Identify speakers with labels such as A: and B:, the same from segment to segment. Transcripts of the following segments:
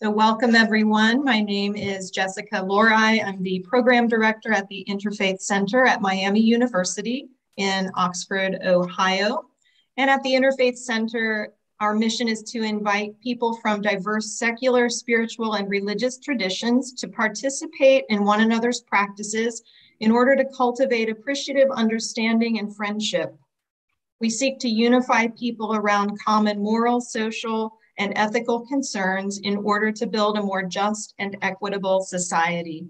A: So welcome everyone. My name is Jessica Lorai. I'm the program director at the Interfaith Center at Miami University in Oxford, Ohio. And at the Interfaith Center, our mission is to invite people from diverse secular, spiritual, and religious traditions to participate in one another's practices in order to cultivate appreciative understanding and friendship. We seek to unify people around common moral, social, and ethical concerns in order to build a more just and equitable society.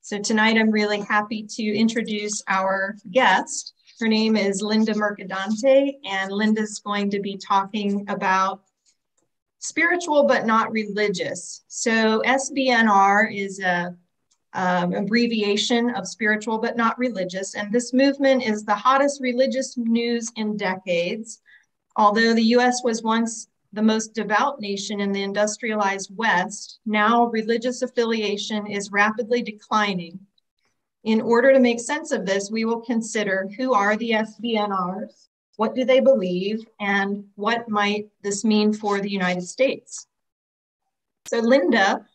A: So tonight I'm really happy to introduce our guest. Her name is Linda Mercadante, and Linda's going to be talking about spiritual but not religious. So SBNR is a um, abbreviation of spiritual but not religious. And this movement is the hottest religious news in decades. Although the US was once the most devout nation in the industrialized West, now religious affiliation is rapidly declining. In order to make sense of this, we will consider who are the SBNRs, what do they believe, and what might this mean for the United States. So Linda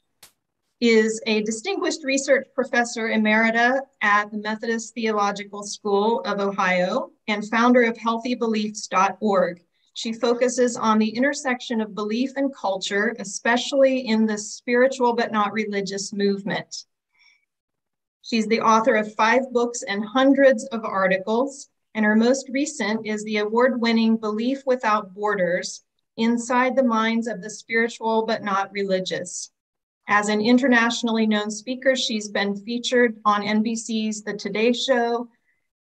A: is a distinguished research professor emerita at the Methodist Theological School of Ohio and founder of healthybeliefs.org. She focuses on the intersection of belief and culture, especially in the spiritual but not religious movement. She's the author of five books and hundreds of articles, and her most recent is the award winning Belief Without Borders Inside the Minds of the Spiritual but Not Religious. As an internationally known speaker, she's been featured on NBC's The Today Show,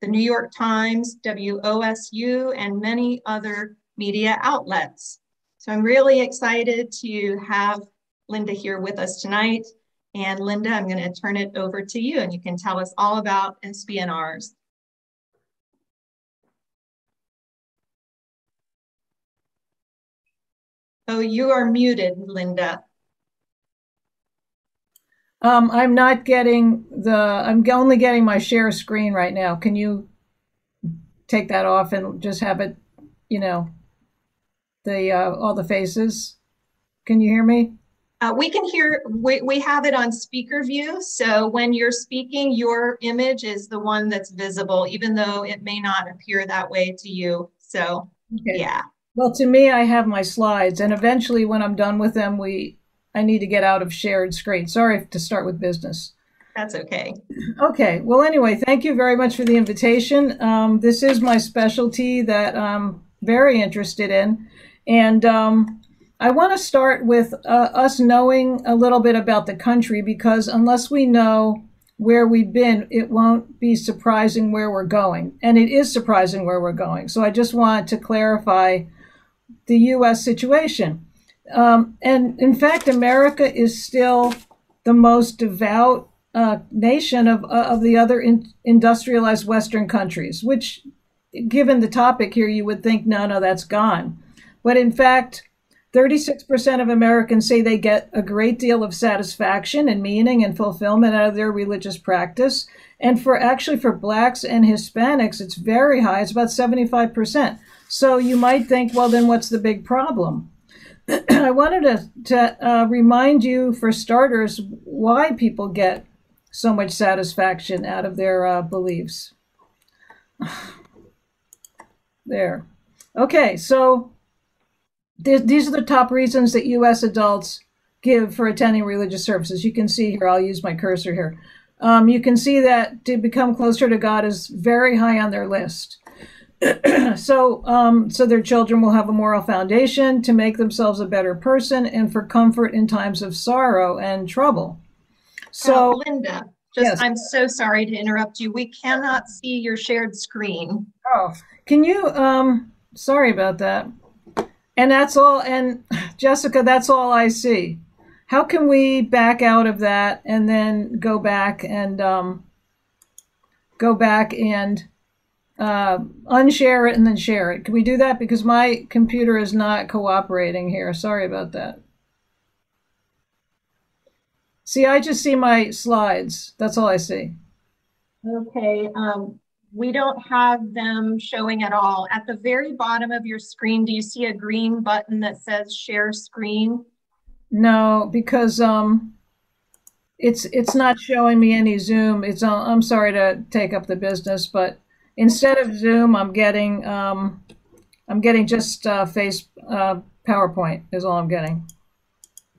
A: the New York Times, WOSU, and many other media outlets. So I'm really excited to have Linda here with us tonight. And Linda, I'm going to turn it over to you and you can tell us all about SBNRs. Oh, you are muted, Linda.
B: Um, I'm not getting the, I'm only getting my share screen right now. Can you take that off and just have it, you know, the, uh, all the faces? Can you hear me?
A: Uh, we can hear, we, we have it on speaker view. So when you're speaking, your image is the one that's visible, even though it may not appear that way to you. So, okay. yeah.
B: Well, to me, I have my slides, and eventually, when I'm done with them, we I need to get out of shared screen. Sorry to start with business.
A: That's okay.
B: Okay. Well, anyway, thank you very much for the invitation. Um, this is my specialty that I'm very interested in. And um, I want to start with uh, us knowing a little bit about the country because unless we know where we've been, it won't be surprising where we're going. And it is surprising where we're going. So I just want to clarify the U.S. situation. Um, and in fact, America is still the most devout uh, nation of, uh, of the other in, industrialized Western countries, which, given the topic here, you would think, no, no, that's gone. But in fact, 36% of Americans say they get a great deal of satisfaction and meaning and fulfillment out of their religious practice. And for actually for blacks and Hispanics, it's very high. It's about 75%. So you might think, well, then what's the big problem? I wanted to, to uh, remind you, for starters, why people get so much satisfaction out of their uh, beliefs. there. Okay, so th- these are the top reasons that U.S. adults give for attending religious services. You can see here, I'll use my cursor here. Um, you can see that to become closer to God is very high on their list. so um, so their children will have a moral foundation to make themselves a better person and for comfort in times of sorrow and trouble
A: so linda just yes. i'm so sorry to interrupt you we cannot see your shared screen
B: oh can you um sorry about that and that's all and jessica that's all i see how can we back out of that and then go back and um go back and uh, unshare it and then share it. Can we do that? Because my computer is not cooperating here. Sorry about that. See, I just see my slides. That's all I see.
A: Okay. Um, we don't have them showing at all. At the very bottom of your screen, do you see a green button that says share screen?
B: No, because um, it's it's not showing me any Zoom. It's uh, I'm sorry to take up the business, but instead of Zoom, I'm getting um, I'm getting just uh, face uh, PowerPoint is all I'm getting.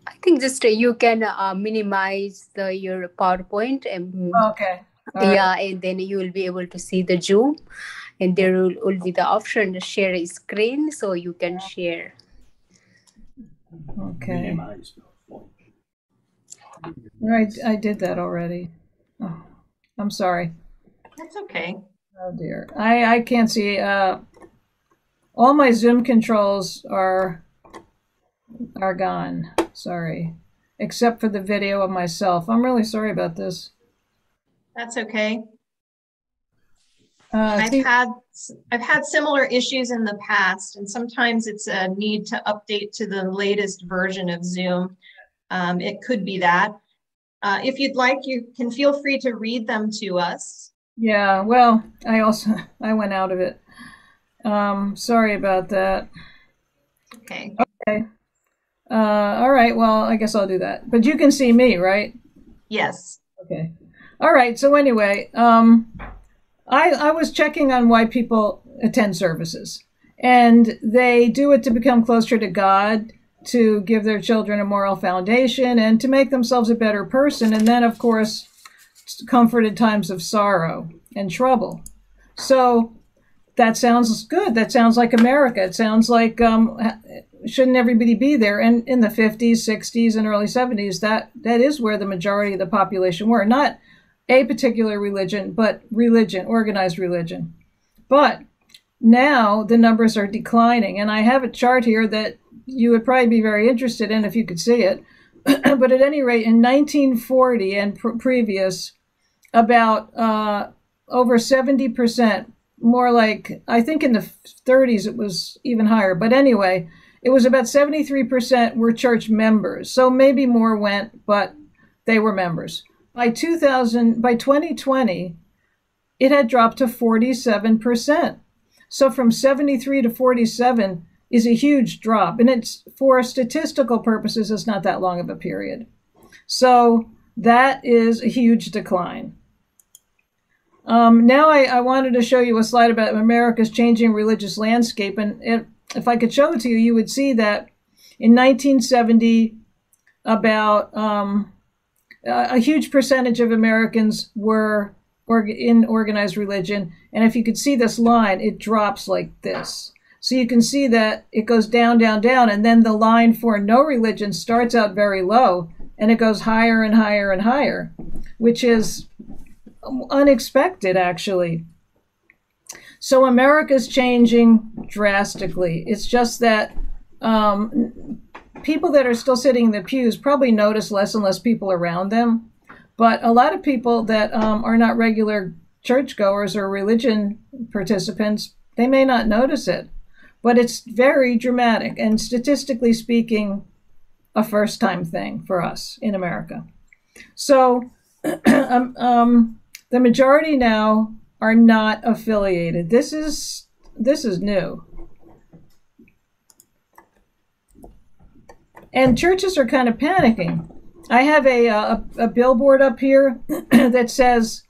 C: I think just uh, you can uh, minimize the your PowerPoint and
B: Okay. All
C: yeah,
B: right.
C: and then you will be able to see the Zoom, and there will, will be the option to share a screen, so you can share.
B: Okay.
D: Minimize.
B: All right. I did that already. Oh, I'm sorry.
A: That's okay.
B: Oh dear. I I can't see. Uh, all my Zoom controls are are gone. Sorry, except for the video of myself. I'm really sorry about this.
A: That's okay.
B: Uh,
A: I've had I've had similar issues in the past, and sometimes it's a need to update to the latest version of Zoom. Um, it could be that. Uh, if you'd like, you can feel free to read them to us.
B: yeah. Well, I also I went out of it. Um, sorry about that.
A: Okay.
B: Uh, all right. Well, I guess I'll do that. But you can see me, right?
A: Yes.
B: Okay. All right. So anyway, um, I I was checking on why people attend services, and they do it to become closer to God, to give their children a moral foundation, and to make themselves a better person. And then, of course, comfort in times of sorrow and trouble. So that sounds good. That sounds like America. It sounds like um, shouldn't everybody be there? And in the 50s, 60s, and early 70s, that that is where the majority of the population were. Not a particular religion, but religion, organized religion. But now the numbers are declining, and I have a chart here that you would probably be very interested in if you could see it. but at any rate, in 1940 and pr- previous, about uh, over 70%, more like, I think in the 30s it was even higher. But anyway, it was about 73% were church members. So maybe more went, but they were members. By 2000, by 2020, it had dropped to 47%. So from 73 to 47 is a huge drop. And it's for statistical purposes, it's not that long of a period. So that is a huge decline. Um, now I, I wanted to show you a slide about America's changing religious landscape. And it, if I could show it to you, you would see that in 1970, about um, a huge percentage of Americans were or, in organized religion. And if you could see this line, it drops like this. So you can see that it goes down, down, down, and then the line for no religion starts out very low and it goes higher and higher and higher, which is unexpected actually. So America's changing drastically. It's just that um, people that are still sitting in the pews probably notice less and less people around them. But a lot of people that um, are not regular churchgoers or religion participants, they may not notice it. But it's very dramatic and statistically speaking, a first time thing for us in America. So um, um, the majority now are not affiliated. This is this is new. And churches are kind of panicking. I have a, a, a billboard up here that says,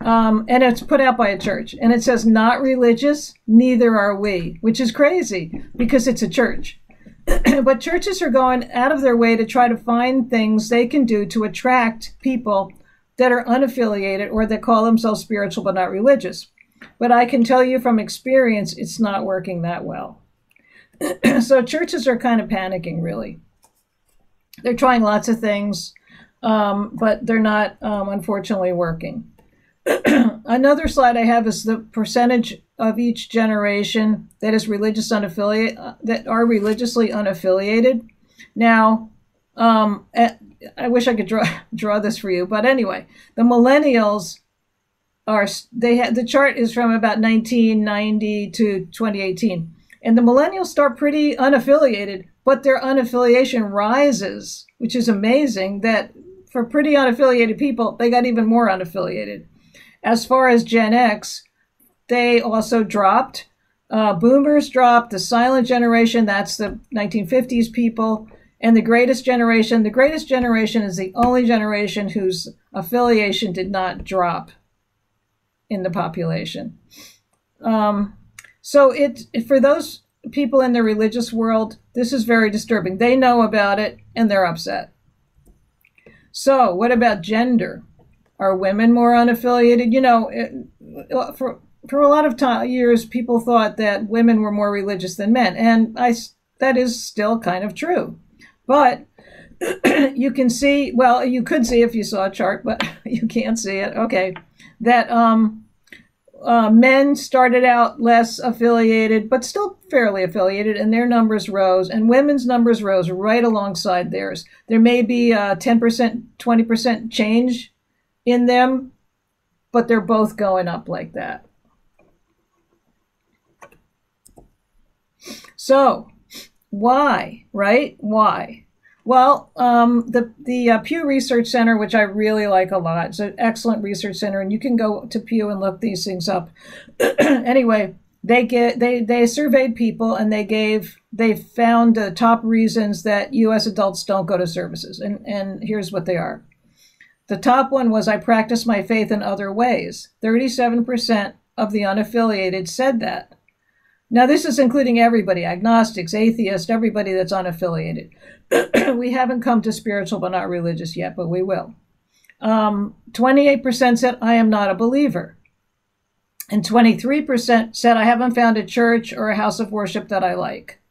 B: um, and it's put out by a church, and it says, not religious, neither are we, which is crazy because it's a church. but churches are going out of their way to try to find things they can do to attract people that are unaffiliated or that call themselves spiritual but not religious. But I can tell you from experience, it's not working that well. so churches are kind of panicking, really. They're trying lots of things, um, but they're not, um, unfortunately, working. Another slide I have is the percentage of each generation that is religious unaffiliated, uh, that are religiously unaffiliated. Now, um, eh, I wish I could draw draw this for you, but anyway, the millennials are they had the chart is from about 1990 to 2018, and the millennials start pretty unaffiliated, but their unaffiliation rises, which is amazing. That for pretty unaffiliated people, they got even more unaffiliated. As far as Gen X, they also dropped. Uh, boomers dropped. The silent generation, that's the 1950s people. And the greatest generation, the greatest generation is the only generation whose affiliation did not drop in the population. Um, so it for those people in the religious world, this is very disturbing. They know about it and they're upset. So, what about gender? Are women more unaffiliated? You know, it, for for a lot of time, years, people thought that women were more religious than men, and I that is still kind of true. But you can see, well, you could see if you saw a chart, but you can't see it. Okay, that um, uh, men started out less affiliated, but still fairly affiliated, and their numbers rose, and women's numbers rose right alongside theirs. There may be a 10%, 20% change in them, but they're both going up like that. So, why, right? Why? Well, um, the the uh, Pew Research Center, which I really like a lot, it's an excellent research center, and you can go to Pew and look these things up. anyway, they get they they surveyed people and they gave they found the top reasons that U.S. adults don't go to services, and and here's what they are. The top one was I practice my faith in other ways. Thirty-seven percent of the unaffiliated said that. Now, this is including everybody agnostics, atheists, everybody that's unaffiliated. we haven't come to spiritual but not religious yet, but we will. Um, 28% said, I am not a believer. And 23% said, I haven't found a church or a house of worship that I like.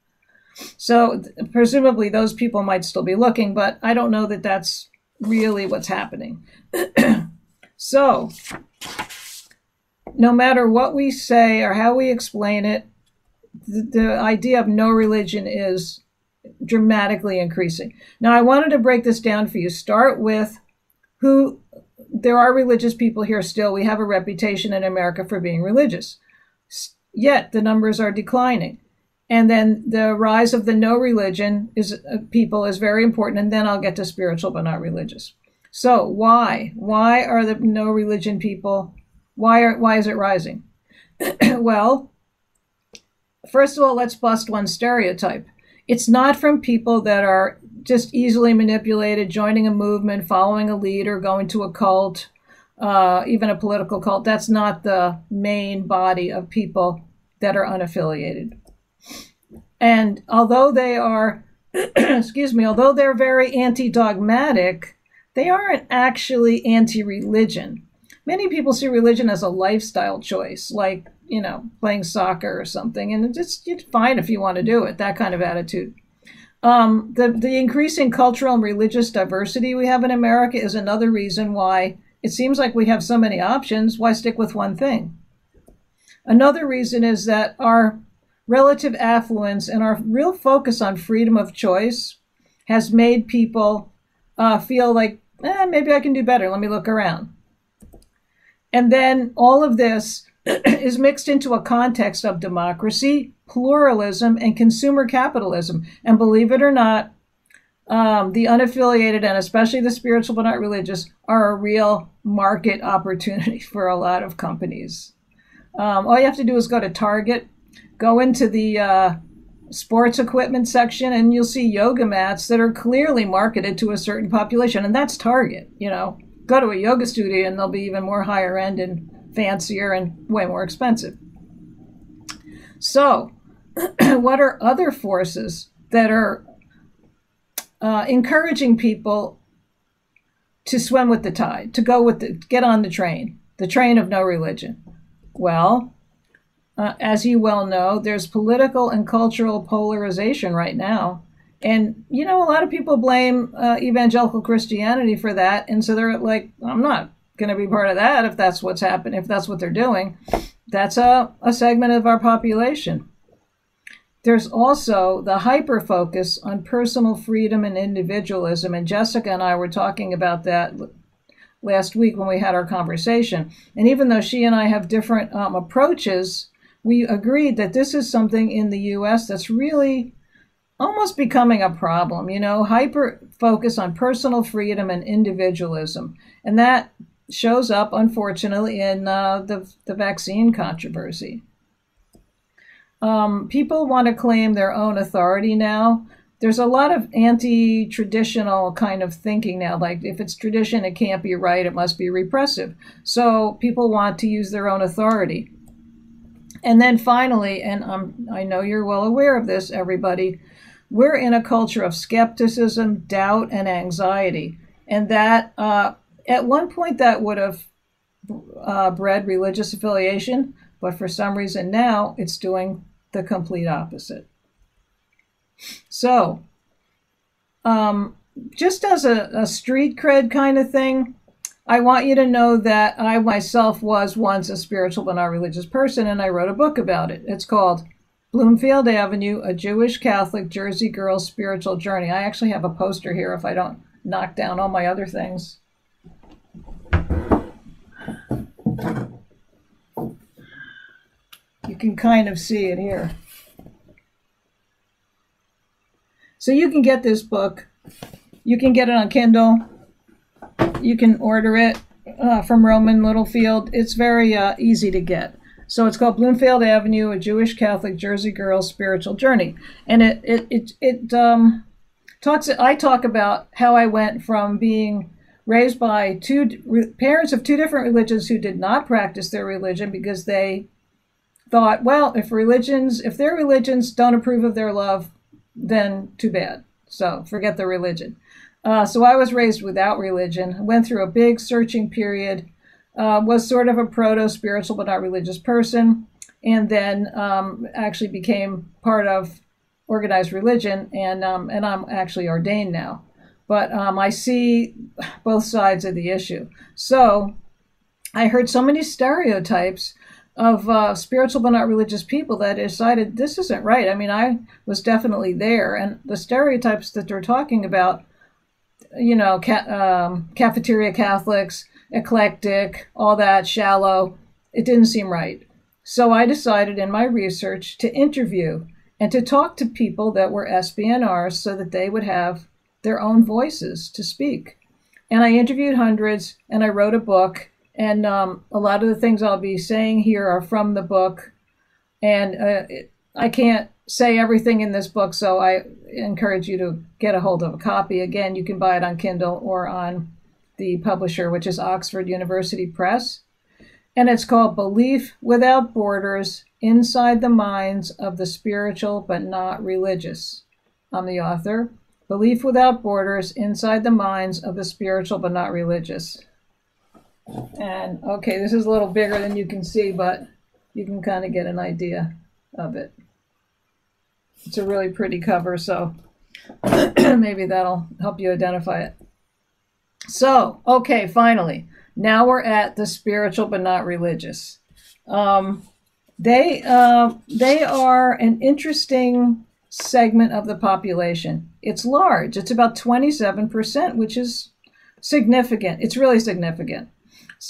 B: So, presumably, those people might still be looking, but I don't know that that's really what's happening. so, no matter what we say or how we explain it, the, idea of no religion is dramatically increasing. Now, I wanted to break this down for you. Start with who there are religious people here still. We have a reputation in America for being religious. Yet the numbers are declining. And then the rise of the no religion is uh, people is very important. And then I'll get to spiritual but not religious. So why? Why are the no religion people? Why are why is it rising? well, first of all, let's bust one stereotype. It's not from people that are just easily manipulated, joining a movement, following a leader, going to a cult, uh, even a political cult. That's not the main body of people that are unaffiliated. And although they are, excuse me, although they're very anti dogmatic, they aren't actually anti religion. Many people see religion as a lifestyle choice, like you know, playing soccer or something, and it's, it's fine if you want to do it. That kind of attitude. Um, the the increasing cultural and religious diversity we have in America is another reason why it seems like we have so many options. Why stick with one thing? Another reason is that our relative affluence and our real focus on freedom of choice has made people uh, feel like eh, maybe I can do better. Let me look around. And then all of this is mixed into a context of democracy, pluralism, and consumer capitalism. And believe it or not, um, the unaffiliated and especially the spiritual but not religious are a real market opportunity for a lot of companies. Um, all you have to do is go to Target, go into the uh, sports equipment section, and you'll see yoga mats that are clearly marketed to a certain population, and that's Target. You know, go to a yoga studio and they'll be even more higher end and fancier and way more expensive. So, what are other forces that are uh, encouraging people to swim with the tide, to go with the, get on the train, the train of no religion? Well, uh, as you well know, there's political and cultural polarization right now. And, you know, a lot of people blame uh, evangelical Christianity for that. And so they're like, I'm not going to be part of that if that's what's happening, if that's what they're doing. That's a, a segment of our population. There's also the hyper focus on personal freedom and individualism. And Jessica and I were talking about that last week when we had our conversation. And even though she and I have different um, approaches, we agreed that this is something in the US that's really almost becoming a problem. You know, hyper focus on personal freedom and individualism. And that shows up, unfortunately, in uh, the, the vaccine controversy. Um, people want to claim their own authority now. there's a lot of anti-traditional kind of thinking now like if it's tradition it can't be right it must be repressive so people want to use their own authority and then finally and um, i know you're well aware of this everybody we're in a culture of skepticism doubt and anxiety and that uh, at one point that would have uh, bred religious affiliation but for some reason now it's doing the complete opposite so, um, just as a, a street cred kind of thing, I want you to know that I myself was once a spiritual but not religious person, and I wrote a book about it. It's called Bloomfield Avenue A Jewish Catholic Jersey Girl's Spiritual Journey. I actually have a poster here if I don't knock down all my other things. You can kind of see it here. So you can get this book. You can get it on Kindle. You can order it uh, from Rowman Littlefield. It's very uh, easy to get. So it's called Bloomfield Avenue: A Jewish Catholic Jersey Girl's Spiritual Journey, and it it it, it um, talks. I talk about how I went from being raised by two parents of two different religions who did not practice their religion because they thought, well, if religions, if their religions don't approve of their love, then too bad. So forget the religion. Uh, so I was raised without religion, went through a big searching period, uh, was sort of a proto spiritual but not religious person, and then um, actually became part of organized religion, and um, and I'm actually ordained now. But um, I see both sides of the issue. So I heard so many stereotypes of uh, spiritual but not religious people that decided this isn't right. I mean, I was definitely there, and the stereotypes that they're talking about, you know, ca- um, cafeteria Catholics, eclectic, all that shallow, it didn't seem right. So I decided in my research to interview and to talk to people that were SBNRs so that they would have their own voices to speak. And I interviewed hundreds and I wrote a book and um, a lot of the things I'll be saying here are from the book. And uh, I can't say everything in this book, so I encourage you to get a hold of a copy. Again, you can buy it on Kindle or on the publisher, which is Oxford University Press. And it's called Belief Without Borders Inside the Minds of the Spiritual but Not Religious. I'm the author. Belief Without Borders Inside the Minds of the Spiritual but Not Religious. And okay, this is a little bigger than you can see, but you can kind of get an idea of it. It's a really pretty cover, so maybe that'll help you identify it. So, okay, finally, now we're at the spiritual but not religious. Um, they uh, they are an interesting segment of the population. It's large. It's about 27%, which is significant. It's really significant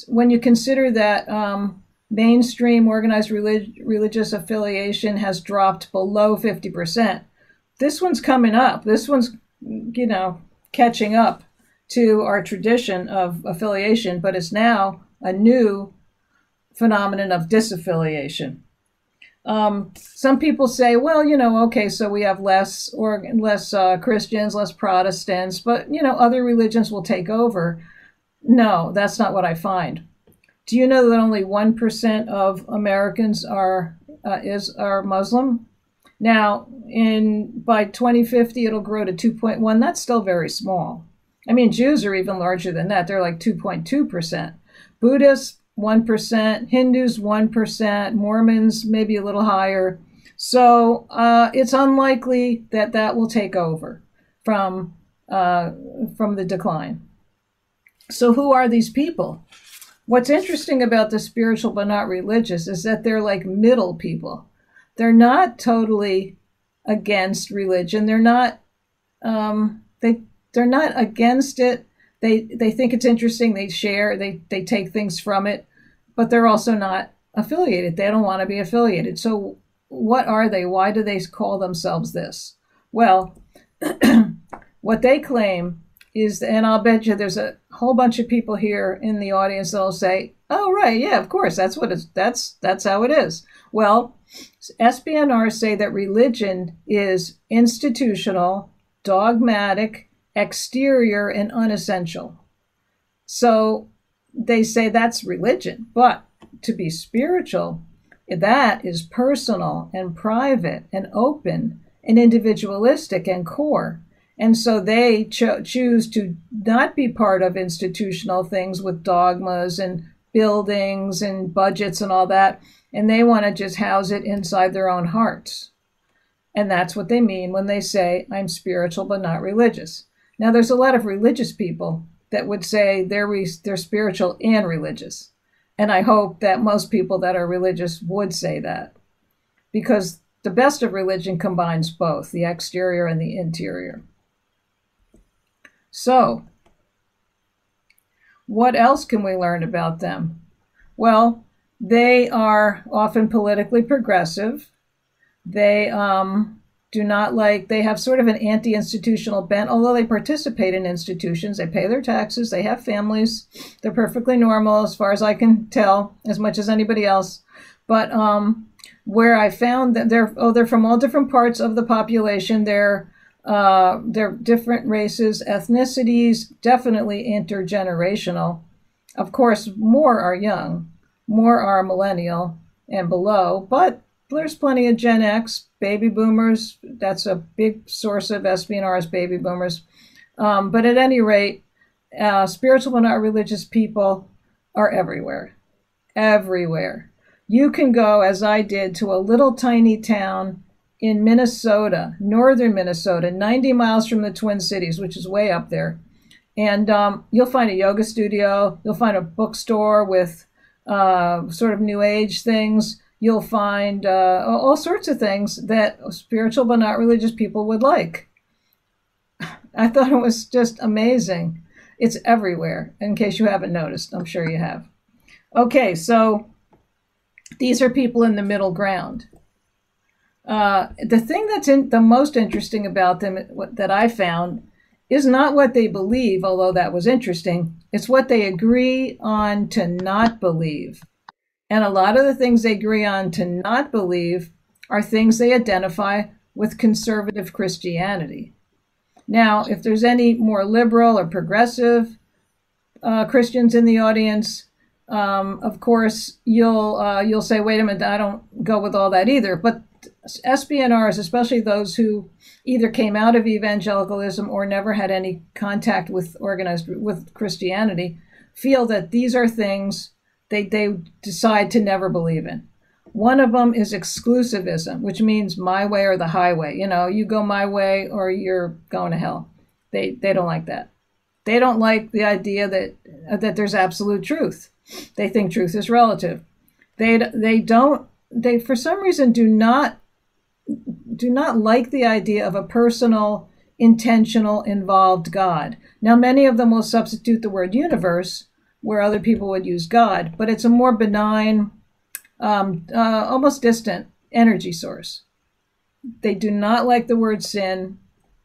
B: when you consider that um, mainstream organized relig- religious affiliation has dropped below 50%, this one's coming up. This one's, you know, catching up to our tradition of affiliation, but it's now a new phenomenon of disaffiliation. Um, some people say, well, you know, okay, so we have less or less uh, Christians, less Protestants, but you know, other religions will take over. No, that's not what I find. Do you know that only 1% of Americans are uh, is are Muslim? Now, in by 2050 it'll grow to 2.1. That's still very small. I mean, Jews are even larger than that. They're like 2.2%. Buddhists 1%, Hindus 1%, Mormons maybe a little higher. So uh, it's unlikely that that will take over from uh, from the decline. So, who are these people? What's interesting about the spiritual but not religious is that they're like middle people. They're not totally against religion. They're not um, they they're not against it. They they think it's interesting. They share. They they take things from it, but they're also not affiliated. They don't want to be affiliated. So what are they? Why do they call themselves this? Well, what they claim is, and I'll bet you there's a whole bunch of people here in the audience that'll say, "Oh, right, yeah, of course, that's what it's that's that's how it is." Well, SBNR say that religion is institutional, dogmatic, exterior, and unessential. So they say that's religion, but to be spiritual, that is personal and private and open and individualistic and core. And so they cho- choose to not be part of institutional things with dogmas and buildings and budgets and all that. And they want to just house it inside their own hearts. And that's what they mean when they say, I'm spiritual but not religious. Now, there's a lot of religious people that would say they're, re- they're spiritual and religious. And I hope that most people that are religious would say that because the best of religion combines both the exterior and the interior. So, what else can we learn about them? Well, they are often politically progressive. They um, do not like, they have sort of an anti institutional bent, although they participate in institutions. They pay their taxes, they have families. They're perfectly normal, as far as I can tell, as much as anybody else. But um, where I found that they're, oh, they're from all different parts of the population. They're uh, they're different races, ethnicities, definitely intergenerational. Of course, more are young, more are millennial and below, but there's plenty of Gen X, baby boomers. That's a big source of SBNR's baby boomers. Um, but at any rate, uh, spiritual but not religious people are everywhere. Everywhere. You can go, as I did, to a little tiny town in Minnesota, northern Minnesota, 90 miles from the Twin Cities, which is way up there. And um, you'll find a yoga studio, you'll find a bookstore with uh, sort of new age things you'll find uh, all sorts of things that spiritual but not religious people would like. I thought it was just amazing. It's everywhere, in case you haven't noticed. I'm sure you have. Okay, so these are people in the middle ground. Uh, the thing that's in, the most interesting about them that I found is not what they believe, although that was interesting. It's what they agree on to not believe. And a lot of the things they agree on to not believe are things they identify with conservative Christianity. Now, if there's any more liberal or progressive uh, Christians in the audience, um, of course, you'll uh, you'll say, "Wait a minute, I don't go with all that either." But SBNRs, especially those who either came out of evangelicalism or never had any contact with organized with Christianity, feel that these are things they, they decide to never believe in. One of them is exclusivism, which means my way or the highway. You know, you go my way or you're going to hell. They, they don't like that. They don't like the idea that, that there's absolute truth. They think truth is relative. They, they don't, they for some reason do not, do not like the idea of a personal, intentional, involved God. Now, many of them will substitute the word universe where other people would use God, but it's a more benign, um, uh, almost distant energy source. They do not like the word sin.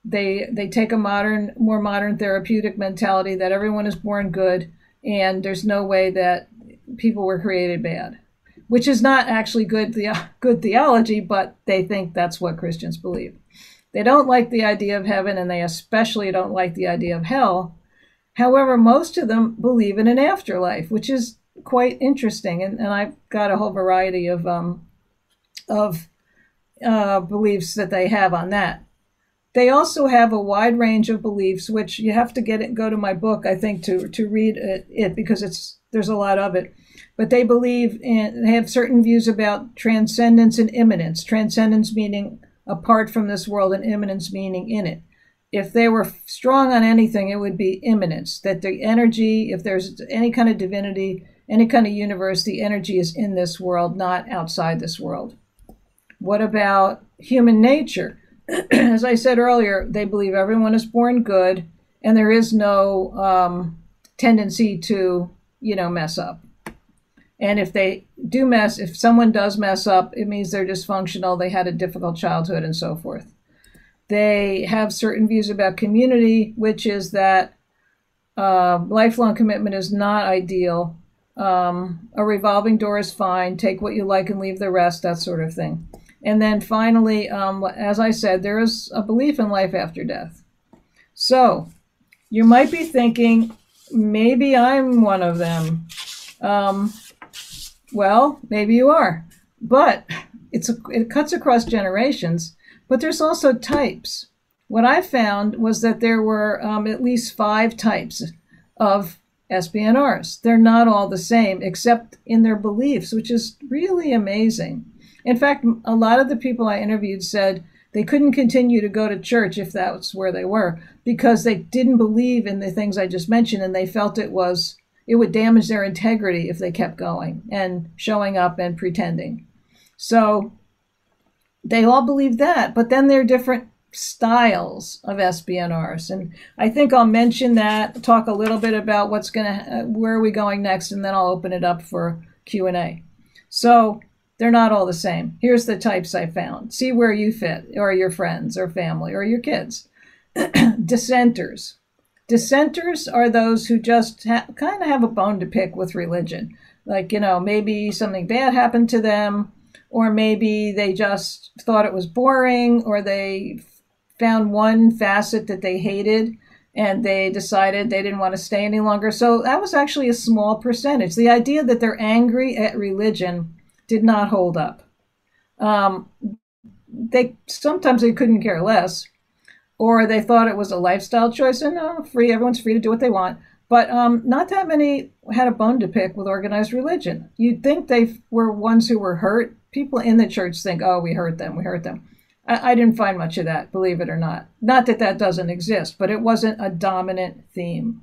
B: They they take a modern, more modern therapeutic mentality that everyone is born good, and there's no way that people were created bad, which is not actually good the- good theology, but they think that's what Christians believe. They don't like the idea of heaven, and they especially don't like the idea of hell However, most of them believe in an afterlife, which is quite interesting. And, and I've got a whole variety of, um, of uh, beliefs that they have on that. They also have a wide range of beliefs, which you have to get it, go to my book, I think, to, to read it, it because it's there's a lot of it. But they believe they have certain views about transcendence and immanence. Transcendence meaning apart from this world, and immanence meaning in it if they were strong on anything, it would be immanence, that the energy, if there's any kind of divinity, any kind of universe, the energy is in this world, not outside this world. What about human nature? As I said earlier, they believe everyone is born good and there is no um, tendency to, you know, mess up. And if they do mess, if someone does mess up, it means they're dysfunctional, they had a difficult childhood, and so forth. They have certain views about community, which is that uh, lifelong commitment is not ideal. Um, a revolving door is fine. Take what you like and leave the rest, that sort of thing. And then finally, um, as I said, there is a belief in life after death. So you might be thinking, maybe I'm one of them. Um, well, maybe you are, but it's a, it cuts across generations. But there's also types. What I found was that there were um, at least five types of SBNRs. They're not all the same, except in their beliefs, which is really amazing. In fact, a lot of the people I interviewed said they couldn't continue to go to church if that's where they were because they didn't believe in the things I just mentioned and they felt it was it would damage their integrity if they kept going and showing up and pretending. So they all believe that, but then there are different styles of SBNRs. And I think I'll mention that, talk a little bit about what's going to, uh, where are we going next, and then I'll open it up for Q&A. So they're not all the same. Here's the types I found. See where you fit, or your friends, or family, or your kids. Dissenters. Dissenters are those who just ha- kind of have a bone to pick with religion. Like, you know, maybe something bad happened to them, or maybe they just thought it was boring, or they found one facet that they hated and they decided they didn't want to stay any longer. So that was actually a small percentage. The idea that they're angry at religion did not hold up. Um, they sometimes they couldn't care less, or they thought it was a lifestyle choice and no, free. Everyone's free to do what they want. But um, not that many had a bone to pick with organized religion. You'd think they were ones who were hurt. People in the church think, "Oh, we hurt them. We hurt them." I, I didn't find much of that, believe it or not. Not that that doesn't exist, but it wasn't a dominant theme.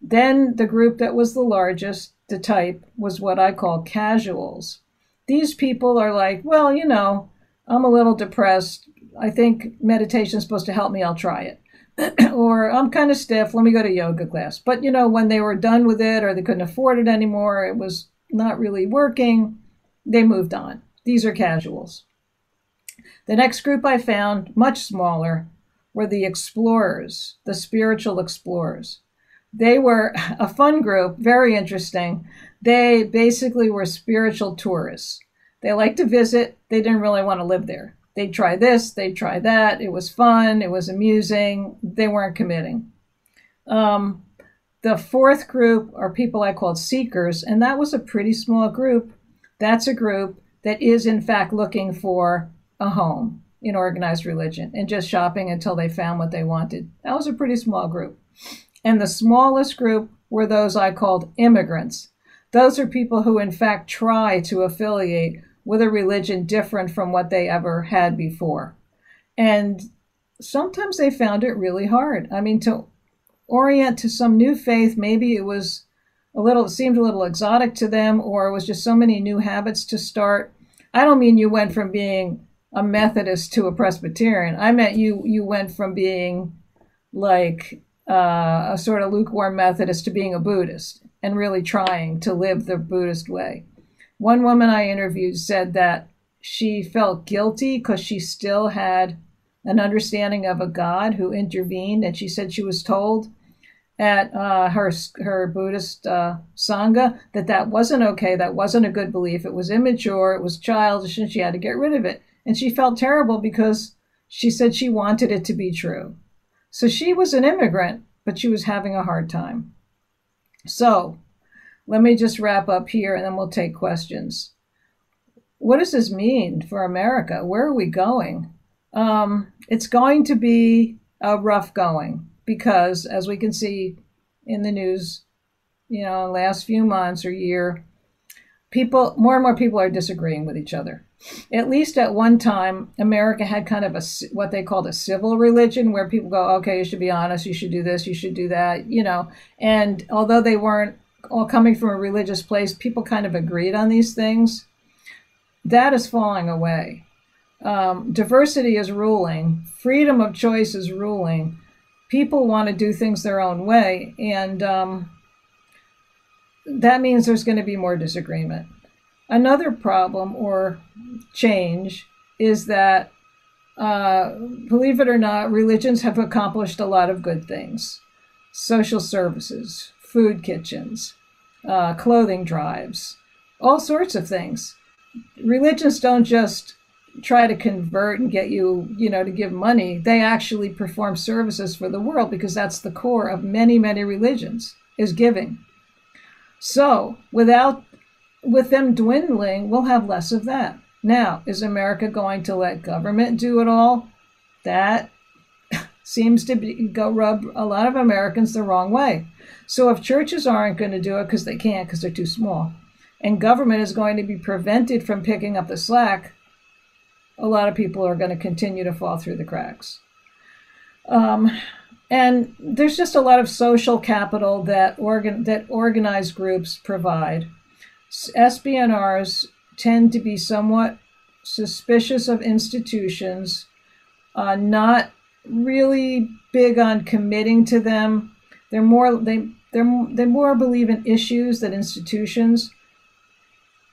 B: Then the group that was the largest, the type, was what I call casuals. These people are like, well, you know, I'm a little depressed. I think meditation is supposed to help me. I'll try it. or I'm kind of stiff. Let me go to yoga class. But, you know, when they were done with it or they couldn't afford it anymore, it was not really working, they moved on. These are casuals. The next group I found, much smaller, were the explorers, the spiritual explorers. They were a fun group, very interesting. They basically were spiritual tourists. They liked to visit, they didn't really want to live there. They'd try this, they'd try that. It was fun, it was amusing. They weren't committing. Um, the fourth group are people I called seekers, and that was a pretty small group. That's a group that is, in fact, looking for a home in organized religion and just shopping until they found what they wanted. That was a pretty small group. And the smallest group were those I called immigrants. Those are people who, in fact, try to affiliate with a religion different from what they ever had before. And sometimes they found it really hard. I mean, to orient to some new faith, maybe it was a little, it seemed a little exotic to them, or it was just so many new habits to start. I don't mean you went from being a Methodist to a Presbyterian. I meant you you went from being like uh, a sort of lukewarm Methodist to being a Buddhist and really trying to live the Buddhist way. One woman I interviewed said that she felt guilty because she still had an understanding of a God who intervened, and she said she was told at uh, her her Buddhist uh, sangha that that wasn't okay. That wasn't a good belief. It was immature. It was childish, and she had to get rid of it. And she felt terrible because she said she wanted it to be true. So she was an immigrant, but she was having a hard time. So let me just wrap up here and then we'll take questions. What does this mean for America? Where are we going? Um, it's going to be a rough going because, as we can see in the news, you know, last few months or year, people, more and more people are disagreeing with each other at least at one time, America had kind of a what they called a civil religion, where people go, okay, you should be honest, you should do this, you should do that, you know. And although they weren't all coming from a religious place, people kind of agreed on these things. That is falling away. Um, diversity is ruling. Freedom of choice is ruling. People want to do things their own way, and um, that means there's going to be more disagreement. Another problem or change is that, uh, believe it or not, religions have accomplished a lot of good things social services, food kitchens, uh, clothing drives, all sorts of things. Religions don't just try to convert and get you, you know, to give money. They actually perform services for the world because that's the core of many, many religions is giving. So without with them dwindling, we'll have less of that. Now, is America going to let government do it all? That seems to be, go rub a lot of Americans the wrong way. So if churches aren't going to do it because they can't because they're too small, and government is going to be prevented from picking up the slack, a lot of people are going to continue to fall through the cracks. Um, and there's just a lot of social capital that organ that organized groups provide. SBNRs tend to be somewhat suspicious of institutions, uh, not really big on committing to them. They're more they they're they more believe in issues than institutions,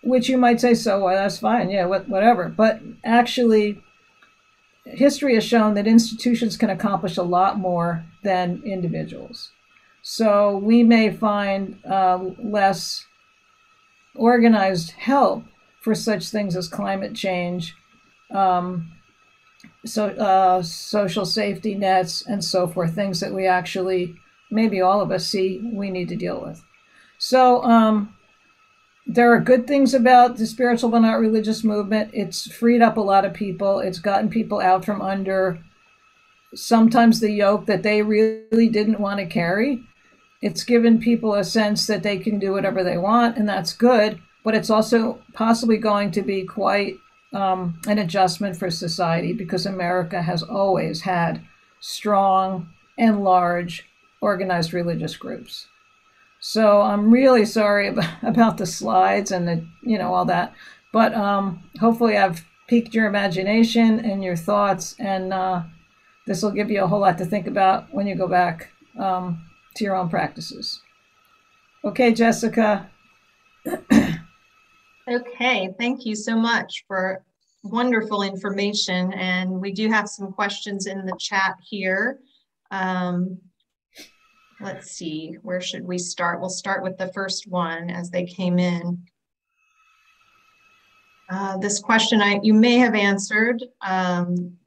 B: which you might say, so well, that's fine, yeah, what, whatever. But actually, history has shown that institutions can accomplish a lot more than individuals. So we may find uh, less organized help for such things as climate change, um, so uh, social safety nets, and so forth. Things that we actually, maybe all of us see we need to deal with. So um, there are good things about the spiritual but not religious movement. It's freed up a lot of people. It's gotten people out from under sometimes the yoke that they really didn't want to carry. It's given people a sense that they can do whatever they want, and that's good. But it's also possibly going to be quite um, an adjustment for society because America has always had strong and large organized religious groups. So I'm really sorry about, the slides and the, you know, all that. But um, hopefully I've piqued your imagination and your thoughts, and uh, this will give you a whole lot to think about when you go back um, to your own practices. Okay, Jessica.
A: okay, thank you so much for wonderful information. And we do have some questions in the chat here. Um, let's see, where should we start? We'll start with the first one as they came in. Uh, this question I you may have answered. Um,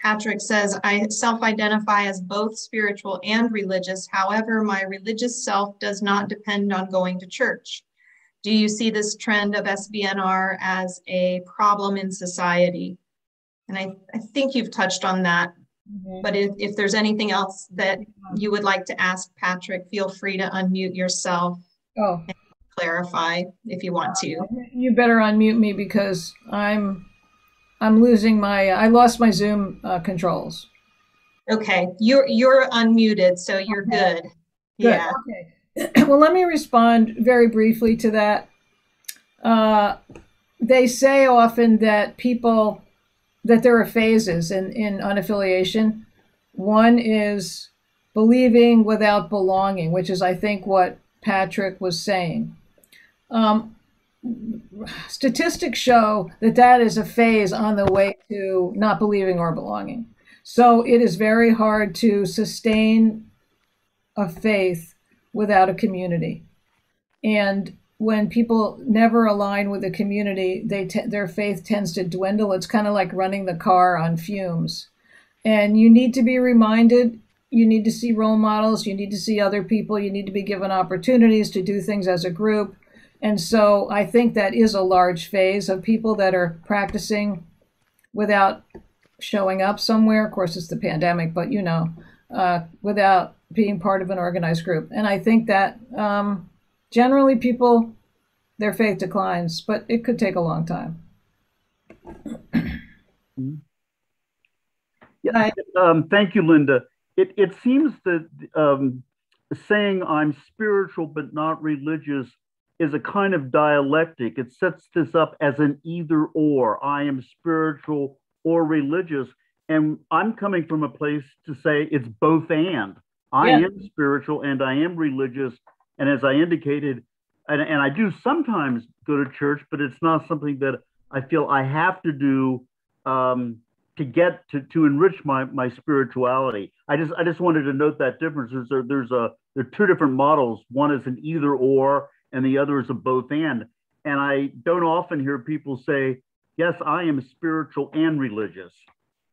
A: Patrick says, I self-identify as both spiritual and religious. However, my religious self does not depend on going to church. Do you see this trend of SBNR as a problem in society? And I, I think you've touched on that Mm-hmm. But if, if there's anything else that you would like to ask Patrick, feel free to unmute yourself.
B: Oh.
A: And clarify if you want to.
B: You better unmute me because I'm I'm losing my I lost my Zoom uh, controls.
A: Okay, you're you're unmuted, so you're okay. good. good. Yeah.
B: Okay. well, let me respond very briefly to that. Uh, they say often that people that there are phases in, in unaffiliation. One is believing without belonging, which is, I think, what Patrick was saying. Um, statistics show that that is a phase on the way to not believing or belonging. So it is very hard to sustain a faith without a community. And when people never align with the community, they their faith tends to dwindle. It's kind of like running the car on fumes. And you need to be reminded, you need to see role models, you need to see other people, you need to be given opportunities to do things as a group. And so I think that is a large phase of people that are practicing without showing up somewhere. Of course, it's the pandemic, but you know, uh, without being part of an organized group. And I think that um, generally people their faith declines, but it could take a long time.
D: Yeah, um, thank you, Linda. It it seems that um, saying I'm spiritual but not religious is a kind of dialectic. It sets this up as an either or. I am spiritual or religious, and I'm coming from a place to say it's both and. I yeah. am spiritual and I am religious, and as I indicated, and, and I do sometimes go to church, but it's not something that I feel I have to do um, to get to to enrich my my spirituality. I just I just wanted to note that difference. There's a, there's a there are two different models. One is an either or, and the other is a both and. And I don't often hear people say yes, I am spiritual and religious.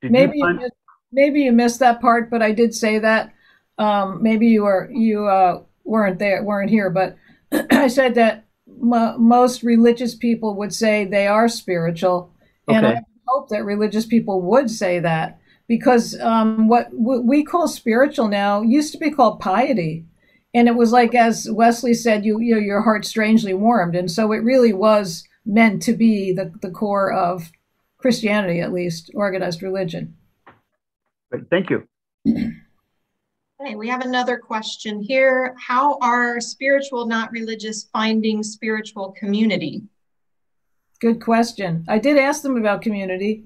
B: Did maybe you, find- you missed, maybe you missed that part, but I did say that. Um, maybe you were you uh, weren't there, weren't here, but I said that most religious people would say they are spiritual, okay. and I hope that religious people would say that because um, what we call spiritual now used to be called piety, and it was like as Wesley said, you, you know, your heart strangely warmed, and so it really was meant to be the, the core of Christianity, at least organized religion.
D: Thank you.
A: Okay, we have another question here. How are spiritual, not religious, finding spiritual community?
B: Good question. I did ask them about community,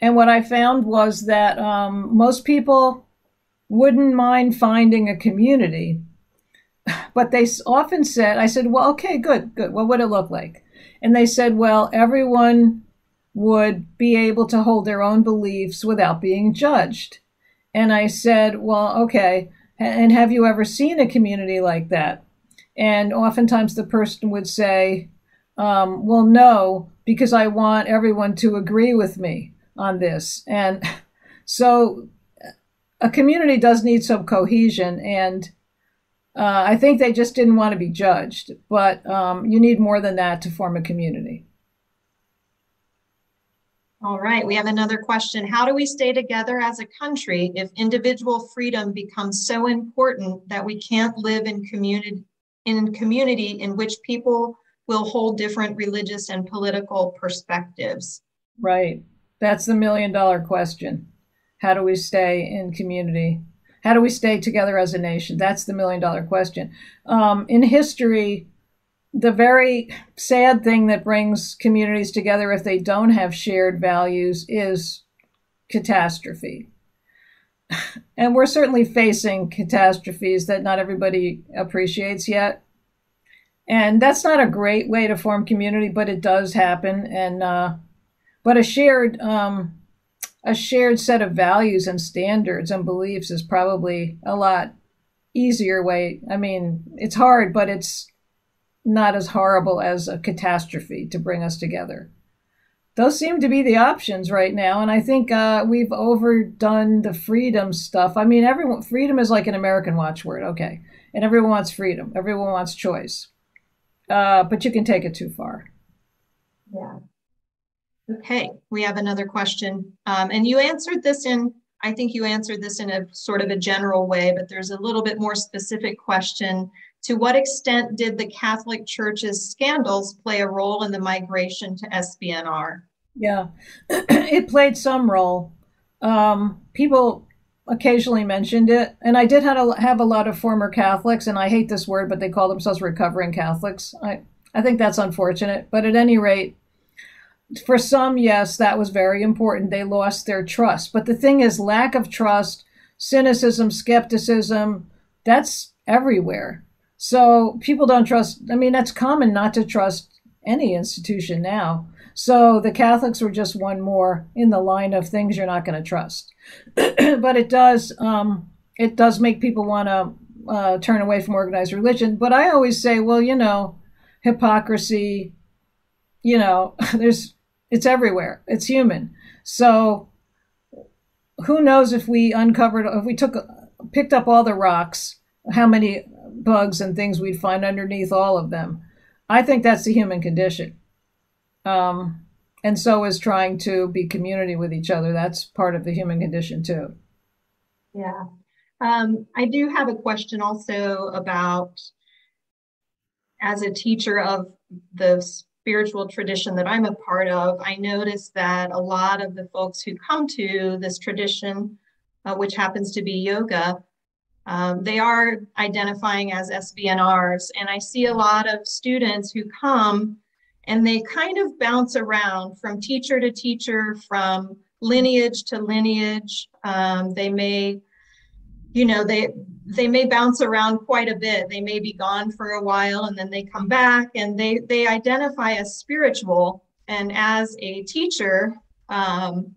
B: and what I found was that um, most people wouldn't mind finding a community, but they often said, I said, well, okay, good, good. What would it look like? And they said, well, everyone would be able to hold their own beliefs without being judged. And I said, Well, okay. And have you ever seen a community like that? And oftentimes the person would say, um, Well, no, because I want everyone to agree with me on this. And so a community does need some cohesion. And uh, I think they just didn't want to be judged. But um, you need more than that to form a community.
A: All right, we have another question. How do we stay together as a country if individual freedom becomes so important that we can't live in community in community in which people will hold different religious and political perspectives?
B: Right. That's the million dollar question. How do we stay in community? How do we stay together as a nation? That's the million dollar question. Um, in history, the very sad thing that brings communities together if they don't have shared values is catastrophe. And we're certainly facing catastrophes that not everybody appreciates yet. And that's not a great way to form community, but it does happen. And uh, but a shared um, a shared set of values and standards and beliefs is probably a lot easier way. I mean, it's hard, but it's not as horrible as a catastrophe to bring us together. Those seem to be the options right now, and I think uh, we've overdone the freedom stuff. I mean, everyone freedom is like an American watchword, okay, and everyone wants freedom, everyone wants choice, uh, but you can take it too far.
A: Yeah. Okay, we have another question, um, and you answered this in. I think you answered this in a sort of a general way, but there's a little bit more specific question to what extent did the Catholic Church's scandals play a role in the migration to SBNR?
B: Yeah, it played some role. Um, people occasionally mentioned it, and I did have a, have a lot of former Catholics, and I hate this word, but they call themselves recovering Catholics. I I think that's unfortunate, but at any rate, for some, yes, that was very important. They lost their trust, but the thing is, lack of trust, cynicism, skepticism, that's everywhere. So people don't trust, I mean, that's common not to trust any institution now. So the Catholics were just one more in the line of things you're not going to trust. but it does, um, it does make people want to uh, turn away from organized religion. But I always say, well, you know, hypocrisy, you know, there's, it's everywhere. It's human. So who knows if we uncovered, if we took, picked up all the rocks, how many bugs and things we'd find underneath all of them. I think that's the human condition. Um, and so is trying to be community with each other. That's part of the human condition too.
A: Yeah. Um, I do have a question also about as a teacher of the spiritual tradition that I'm a part of, I notice that a lot of the folks who come to this tradition, uh, which happens to be yoga, um, they are identifying as SBNRs. And I see a lot of students who come and they kind of bounce around from teacher to teacher, from lineage to lineage. Um, they may, you know, they they may bounce around quite a bit. They may be gone for a while and then they come back and they they identify as spiritual. And as a teacher, um,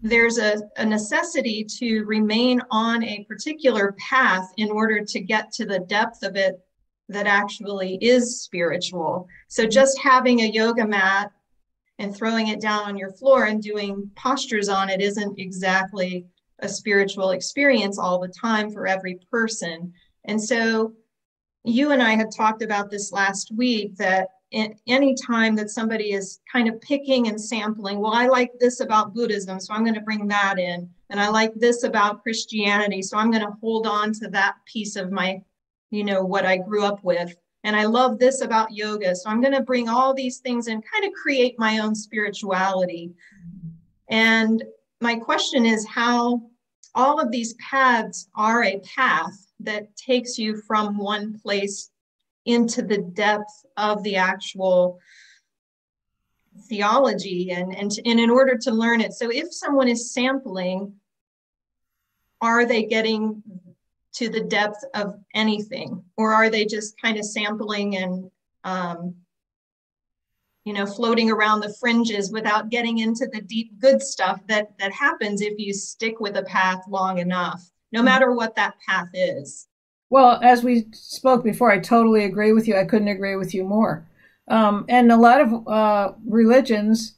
A: there's a, a, necessity to remain on a particular path in order to get to the depth of it that actually is spiritual. So just having a yoga mat and throwing it down on your floor and doing postures on it isn't exactly a spiritual experience all the time for every person. And so you and I had talked about this last week that any time that somebody is kind of picking and sampling, well, I like this about Buddhism, so I'm going to bring that in. And I like this about Christianity, so I'm going to hold on to that piece of my, you know, what I grew up with. And I love this about yoga, so I'm going to bring all these things and kind of create my own spirituality. And my question is how all of these paths are a path that takes you from one place into the depth of the actual theology and, and, and in order to learn it. So if someone is sampling, are they getting to the depth of anything? Or are they just kind of sampling and um, you know, floating around the fringes without getting into the deep good stuff that that happens if you stick with a path long enough, no matter what that path is.
B: Well, as we spoke before, I totally agree with you. I couldn't agree with you more. Um, and a lot of uh, religions,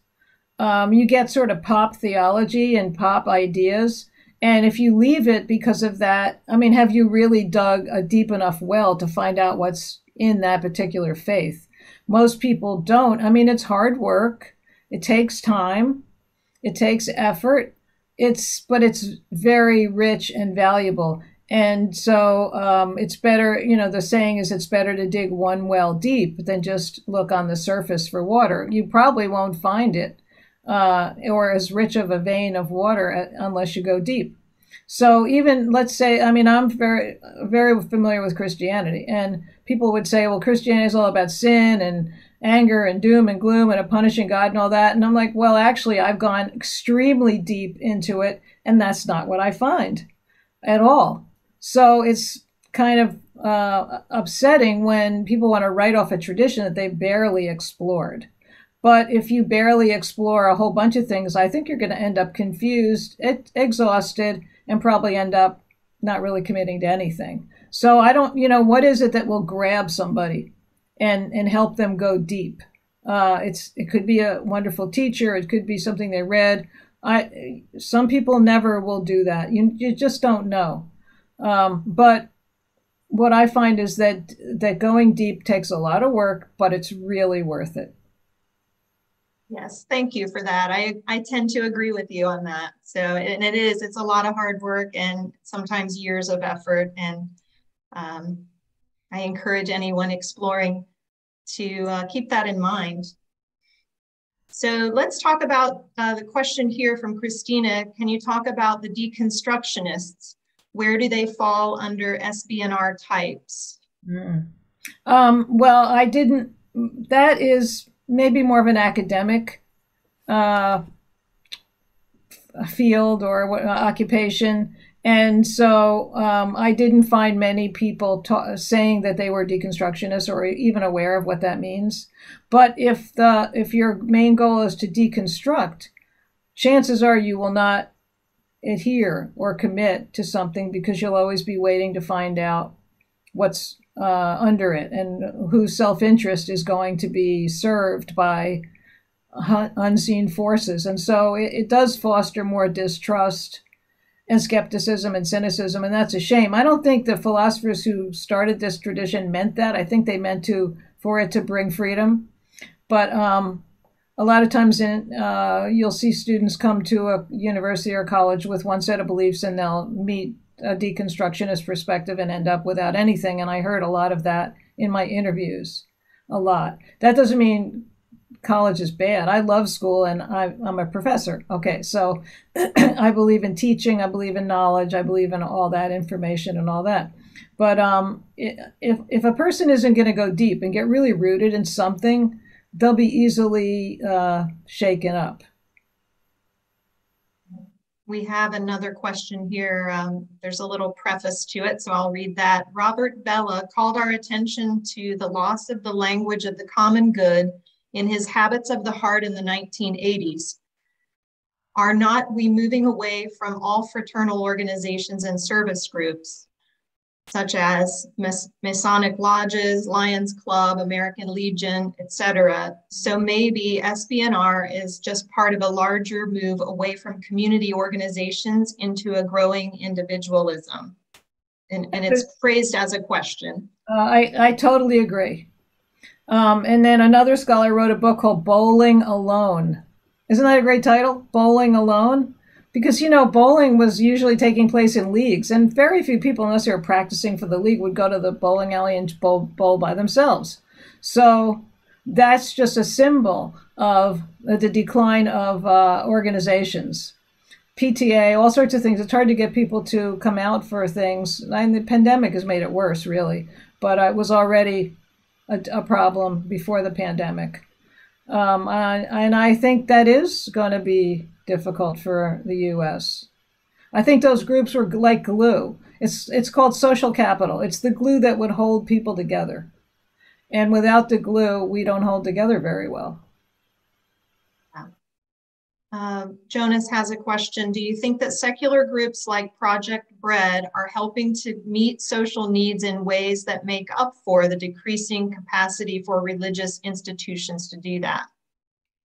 B: um, you get sort of pop theology and pop ideas. And if you leave it because of that, I mean, have you really dug a deep enough well to find out what's in that particular faith? Most people don't. I mean, it's hard work, it takes time, it takes effort. It's, but it's very rich and valuable. And so um, it's better, you know, the saying is it's better to dig one well deep than just look on the surface for water. You probably won't find it uh, or as rich of a vein of water uh, unless you go deep. So even let's say, I mean, I'm very, very familiar with Christianity, and people would say, well, Christianity is all about sin and anger and doom and gloom and a punishing God and all that. And I'm like, well, actually, I've gone extremely deep into it, and that's not what I find at all. So it's kind of uh, upsetting when people want to write off a tradition that they barely explored. But if you barely explore a whole bunch of things, I think you're going to end up confused, exhausted, and probably end up not really committing to anything. So I don't, you know, what is it that will grab somebody and and help them go deep? Uh, it's it could be a wonderful teacher, it could be something they read. I some people never will do that. You you just don't know. Um, but what I find is that that going deep takes a lot of work, but it's really worth it.
A: Yes, thank you for that. I, I tend to agree with you on that. So, and it is, it's a lot of hard work and sometimes years of effort. And um, I encourage anyone exploring to uh, keep that in mind. So let's talk about uh, the question here from Christina. Can you talk about the deconstructionists? where do they fall under SBNR types?
B: Mm. Um, well, I didn't, that is maybe more of an academic uh, field or uh, occupation. And so um, I didn't find many people ta- saying that they were deconstructionists or even aware of what that means. But if the if your main goal is to deconstruct, chances are you will not adhere or commit to something because you'll always be waiting to find out what's uh, under it and whose self interest is going to be served by unseen forces. And so it, it, does foster more distrust and skepticism and cynicism, and that's a shame. I don't think the philosophers who started this tradition meant that. I think they meant to for it to bring freedom. But um, a lot of times in, uh, you'll see students come to a university or college with one set of beliefs and they'll meet a deconstructionist perspective and end up without anything. And I heard a lot of that in my interviews, a lot. That doesn't mean college is bad. I love school and I, am a professor. Okay, so I believe in teaching, I believe in knowledge, I believe in all that information and all that. But um, if, if a person isn't going to go deep and get really rooted in something, they'll be easily uh, shaken up.
A: We have another question here. Um, there's a little preface to it, so I'll read that. Robert Bellah called our attention to the loss of the language of the common good in his Habits of the Heart in the 1980s. Are not we moving away from all fraternal organizations and service groups? such as Masonic lodges, Lions Club, American Legion, etc. So maybe SBNR is just part of a larger move away from community organizations into a growing individualism. And, and it's phrased as a question.
B: Uh, I, I totally agree. Um, and then another scholar wrote a book called Bowling Alone. Isn't that a great title? Bowling Alone? because you know bowling was usually taking place in leagues and very few people unless they were practicing for the league would go to the bowling alley and bowl, bowl by themselves so that's just a symbol of the decline of uh, organizations pta all sorts of things it's hard to get people to come out for things and the pandemic has made it worse really but it was already a, a problem before the pandemic um, and i think that is going to be difficult for the U.S. I think those groups were like glue. It's it's called social capital. It's the glue that would hold people together, and without the glue, we don't hold together very well.
A: Uh, Jonas has a question. Do you think that secular groups like Project Bread are helping to meet social needs in ways that make up for the decreasing capacity for religious institutions to do that?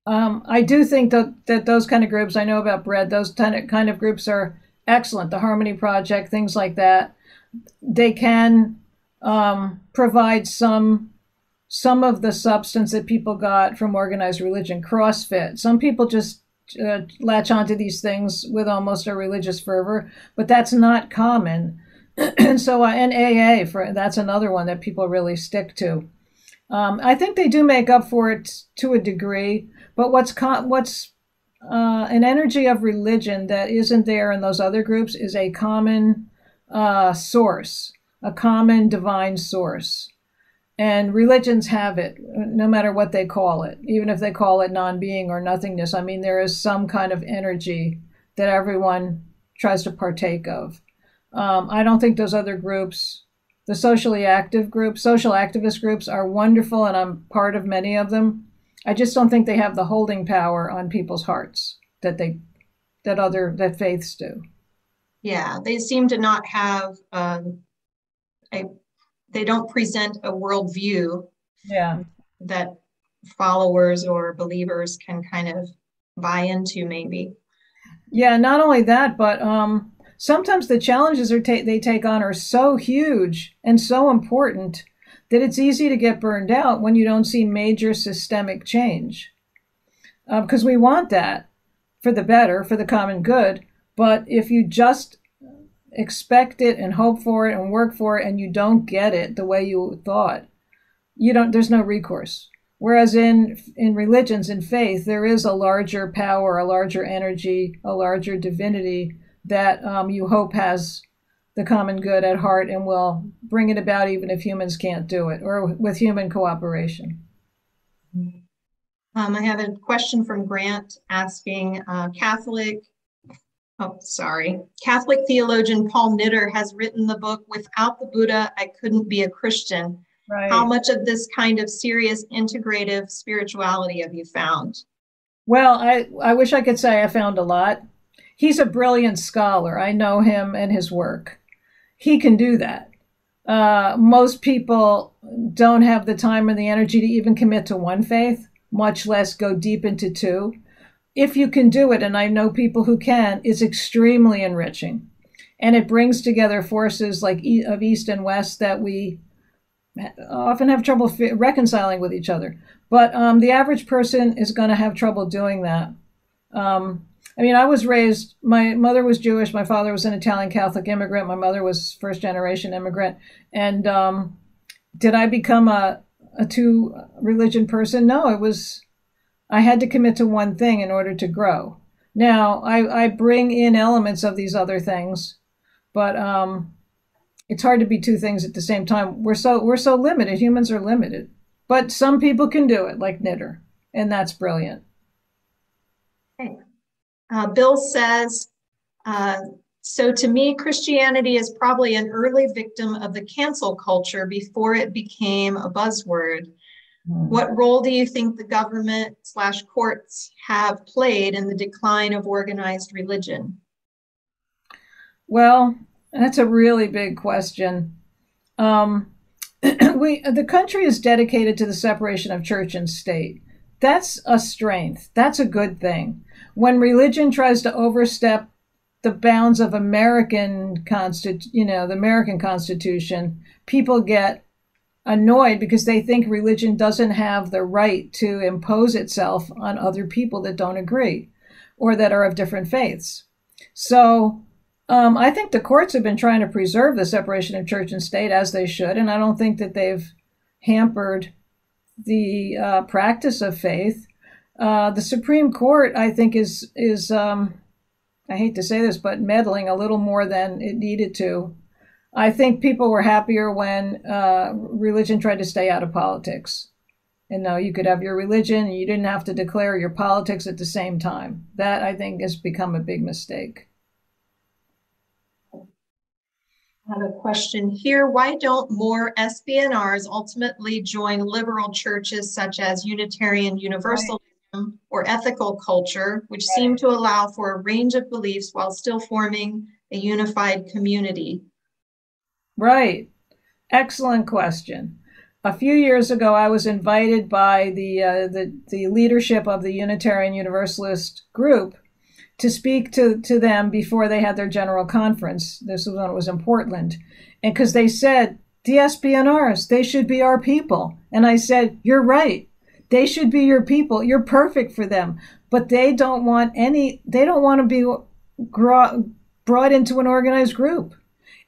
B: Um, I do think that, that those kind of groups, I know about bread, those kind of, kind of groups are excellent. The Harmony Project, things like that. They can um, provide some some of the substance that people got from organized religion. CrossFit. Some people just uh, latch onto these things with almost a religious fervor, but that's not common. and so, uh, and AA for that's another one that people really stick to. Um, I think they do make up for it to a degree. But what's con- what's uh, an energy of religion that isn't there in those other groups is a common uh, source, a common divine source. And religions have it, no matter what they call it, even if they call it non being or nothingness. I mean, there is some kind of energy that everyone tries to partake of. Um, I don't think those other groups, the socially active groups, social activist groups, are wonderful, and I'm part of many of them. I just don't think they have the holding power on people's hearts that they that other that faiths do.
A: Yeah, they seem to not have um, a. They don't present a worldview.
B: Yeah.
A: That followers or believers can kind of buy into, maybe.
B: Yeah, not only that, but um, sometimes the challenges are ta- they take on are so huge and so important that it's easy to get burned out when you don't see major systemic change. Because uh, we want that for the better, for the common good. But if you just expect it and hope for it and work for it and you don't get it the way you thought, you don't there's no recourse. Whereas in in religions in faith, there is a larger power, a larger energy, a larger divinity that um, you hope has the common good at heart and will bring it about even if humans can't do it or with human cooperation.
A: Um, I have a question from Grant asking uh, Catholic, oh, sorry, Catholic theologian Paul Knitter has written the book, Without the Buddha, I Couldn't Be a Christian. Right. How much of this kind of serious integrative spirituality have you found?
B: Well, I, I wish I could say I found a lot. He's a brilliant scholar. I know him and his work he can do that. Uh, most people don't have the time or the energy to even commit to one faith, much less go deep into two. If you can do it, and I know people who can, is extremely enriching. And it brings together forces like of East and West that we often have trouble reconciling with each other. But um, the average person is going to have trouble doing that. Um, I mean, I was raised, my mother was Jewish, my father was an Italian Catholic immigrant, my mother was first generation immigrant. And um, did I become a, a two religion person? No, it was, I had to commit to one thing in order to grow. Now, I, I bring in elements of these other things, but um, it's hard to be two things at the same time. We're so we're so limited. Humans are limited, but some people can do it, like Knitter, and that's brilliant.
A: Uh, Bill says, uh, so to me, Christianity is probably an early victim of the cancel culture before it became a buzzword. Hmm. What role do you think the government slash courts have played in the decline of organized religion?
B: Well, that's a really big question. Um, we the country is dedicated to the separation of church and state. That's a strength. That's a good thing. When religion tries to overstep the bounds of American constit, you know, the American Constitution, people get annoyed because they think religion doesn't have the right to impose itself on other people that don't agree or that are of different faiths. So um, I think the courts have been trying to preserve the separation of church and state as they should, and I don't think that they've hampered the uh, practice of faith. Uh, the Supreme Court, I think, is is um, I hate to say this, but meddling a little more than it needed to. I think people were happier when uh, religion tried to stay out of politics. And now you could have your religion and you didn't have to declare your politics at the same time. That, I think, has become a big mistake.
A: I have a question here. Why don't more SBNRs ultimately join liberal churches such as Unitarian Universalism right. or ethical culture, which right. seem to allow for a range of beliefs while still forming a unified community?
B: Right. Excellent question. A few years ago, I was invited by the, uh, the, the leadership of the Unitarian Universalist group to speak to, to them before they had their general conference. This was when it was in Portland. And because they said, the SBNRs, they should be our people. And I said, You're right. They should be your people. You're perfect for them. But they don't want any, they don't want to be brought into an organized group.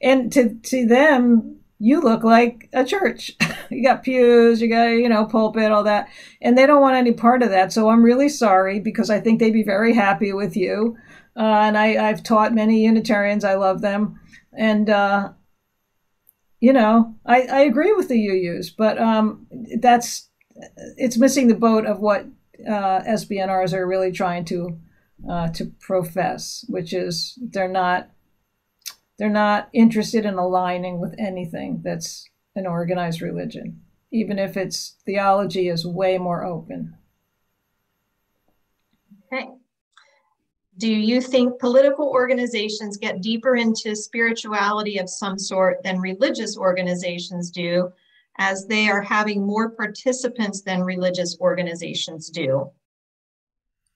B: And to, to them, you look like a church. you got pews, you got, you know, pulpit, all that. And they don't want any part of that. So I'm really sorry because I think they'd be very happy with you. Uh, and I, I've taught many Unitarians. I love them. And, uh, you know, I, I agree with the UUs, but um, that's, it's missing the boat of what uh, SBNRs are really trying to, uh, to profess, which is they're not they're not interested in aligning with anything that's an organized religion, even if its theology is way more open.
A: Okay. Do you think political organizations get deeper into spirituality of some sort than religious organizations do, as they are having more participants than religious organizations do?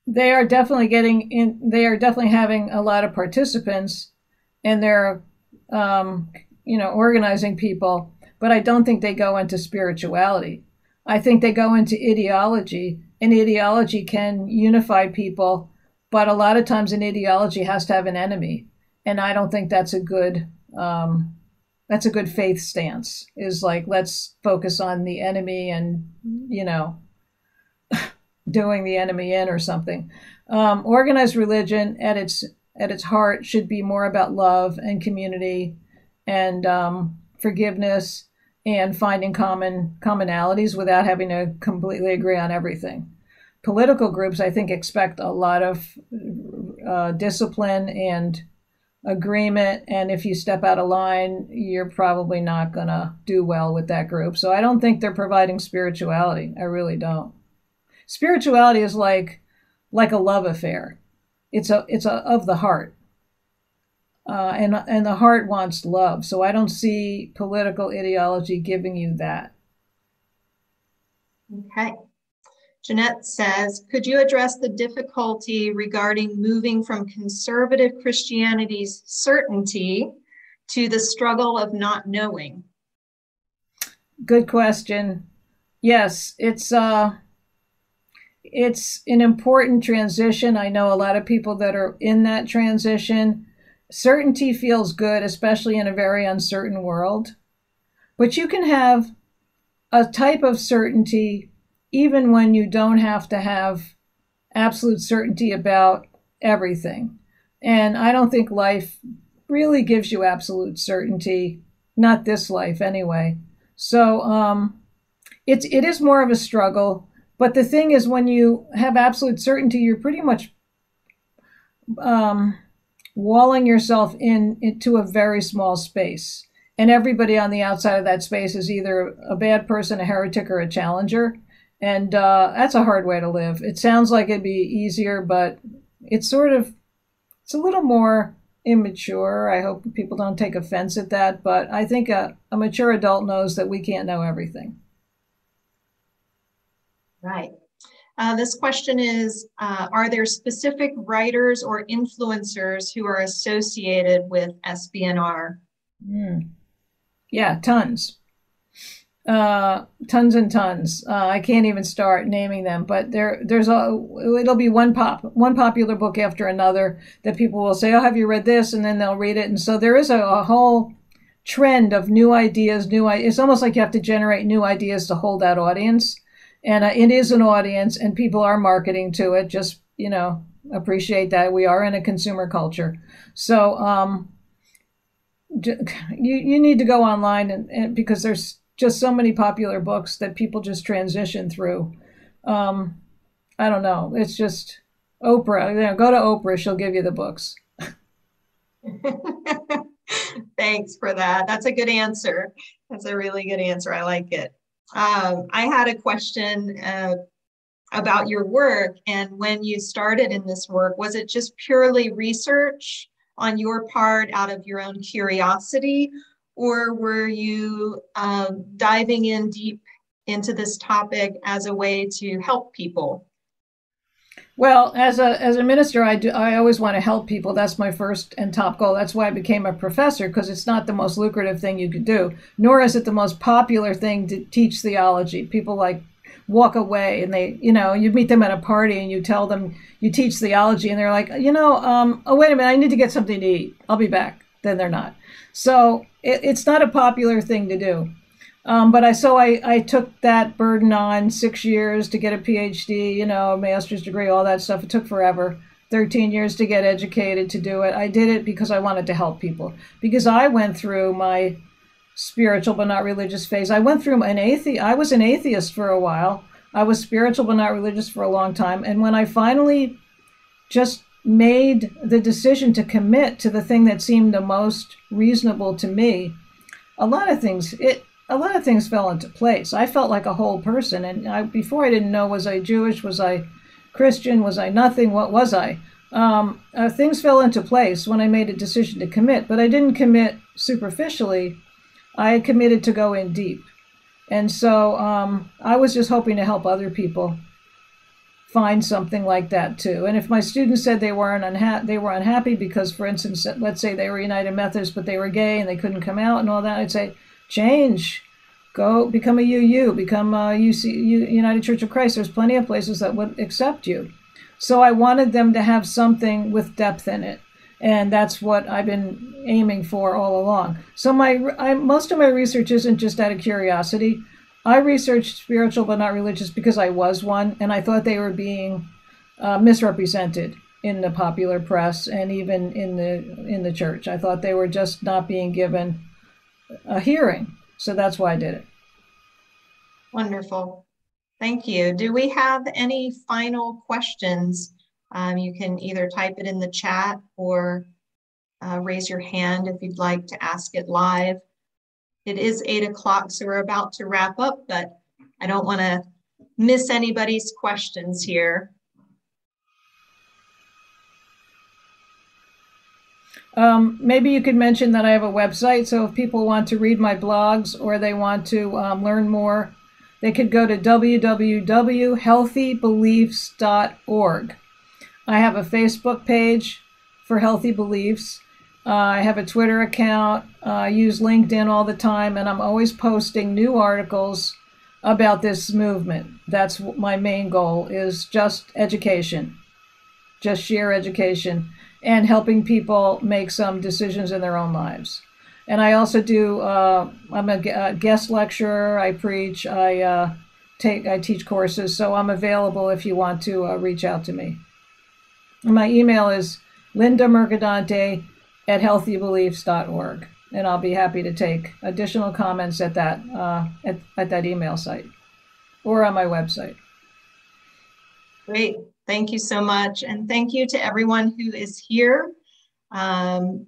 B: They are definitely getting in, they are definitely having a lot of participants and they're um, you know organizing people but i don't think they go into spirituality. I think they go into ideology and ideology can unify people but a lot of times an ideology has to have an enemy and i don't think that's a good um, that's a good faith stance is like let's focus on the enemy and you know doing the enemy in or something. Um, organized religion at its at its heart should be more about love and community and um, forgiveness and finding common commonalities without having to completely agree on everything. Political groups, I think, expect a lot of uh, discipline and agreement. And if you step out of line, you're probably not going to do well with that group. So I don't think they're providing spirituality. I really don't. Spirituality is like like a love affair it's a it's a of the heart. Uh, and and the heart wants love. So i don't see political ideology giving you that.
A: Okay. Jeanette says could you address the difficulty regarding moving from conservative christianity's certainty to the struggle of not knowing?
B: Good question. Yes it's uh it's an important transition. I know a lot of people that are in that transition. Certainty feels good, especially in a very uncertain world. But you can have a type of certainty even when you don't have to have absolute certainty about everything. And I don't think life really gives you absolute certainty, not this life anyway. So um, it's it is more of a struggle. But the thing is, when you have absolute certainty, you're pretty much um, walling yourself in into a very small space. And everybody on the outside of that space is either a bad person, a heretic, or a challenger. And uh, that's a hard way to live. It sounds like it'd be easier, but it's sort of, it's a little more immature. I hope people don't take offense at that, but I think a, a mature adult knows that we can't know everything.
A: Right. Uh, this question is, uh, are there specific writers or influencers who are associated with SBNR?
B: Mm. Yeah, tons. Uh, tons and tons. Uh, I can't even start naming them, but there, there's a. It'll be one pop, one popular book after another that people will say, "Oh, have you read this?" and then they'll read it, and so there is a, a whole trend of new ideas. New, it's almost like you have to generate new ideas to hold that audience and uh, it is an audience and people are marketing to it. Just you know appreciate that we are in a consumer culture. So um, you you need to go online and, and, because there's just so many popular books that people just transition through. Um, i don't know. It's just oprah. You know go to oprah. She'll give you the books.
A: Thanks for that. That's a good answer. That's a really good answer. I like it um, I had a question uh, about your work and when you started in this work. Was it just purely research on your part out of your own curiosity, or were you um, diving in deep into this topic as a way to help people?
B: Well, as a as a minister, I do I always want to help people. That's my first and top goal. That's why I became a professor because it's not the most lucrative thing you could do, nor is it the most popular thing to teach theology. People like walk away and they, you know, you meet them at a party and you tell them you teach theology and they're like, you know, um, oh wait a minute, I need to get something to eat. I'll be back. Then they're not. So it, it's not a popular thing to do. Um, but I so I, I took that burden on six years to get a PhD, you know, a master's degree, all that stuff. It took forever. 13 years to get educated to do it. I did it because I wanted to help people. Because I went through my spiritual but not religious phase. I went through an atheist. I was an atheist for a while. I was spiritual but not religious for a long time. And when I finally just made the decision to commit to the thing that seemed the most reasonable to me, a lot of things it a lot of things fell into place. I felt like a whole person, and I, before I didn't know was I Jewish, was I Christian, was I nothing, what was I? Um, uh, things fell into place when I made a decision to commit, but I didn't commit superficially. I committed to go in deep, and so um, I was just hoping to help other people find something like that too. And if my students said they weren't unha- they were unhappy because, for instance, let's say they were United Methodists but they were gay and they couldn't come out and all that, I'd say change go become a UU, become a UC, United Church of Christ. There's plenty of places that would accept you. So I wanted them to have something with depth in it. And that's what I've been aiming for all along. So my I, most of my research isn't just out of curiosity. I researched spiritual but not religious because I was one, and I thought they were being uh, misrepresented in the popular press and even in the in the church. I thought they were just not being given a hearing. So that's why I did it.
A: Wonderful. Thank you. Do we have any final questions? Um, you can either type it in the chat or uh, raise your hand if you'd like to ask it live. It is eight o'clock, so we're about to wrap up, but I don't want to miss anybody's questions here.
B: Um, maybe you could mention that I have a website, so if people want to read my blogs or they want to um, learn more, they could go to www.healthybeliefs.org. I have a Facebook page for Healthy Beliefs. Uh, I have a Twitter account. Uh, I use LinkedIn all the time, and I'm always posting new articles about this movement. That's my main goal is just education, just sheer education and helping people make some decisions in their own lives. And I also do. Uh, I'm a, guest lecturer. I preach. I uh, take. I teach courses. So I'm available if you want to uh, reach out to me. And my email is Linda Mercadante at healthybeliefs.org, and I'll be happy to take additional comments at that uh, at, at that email site or on my website.
A: Great. Thank you so much. And thank you to everyone who is here. Um,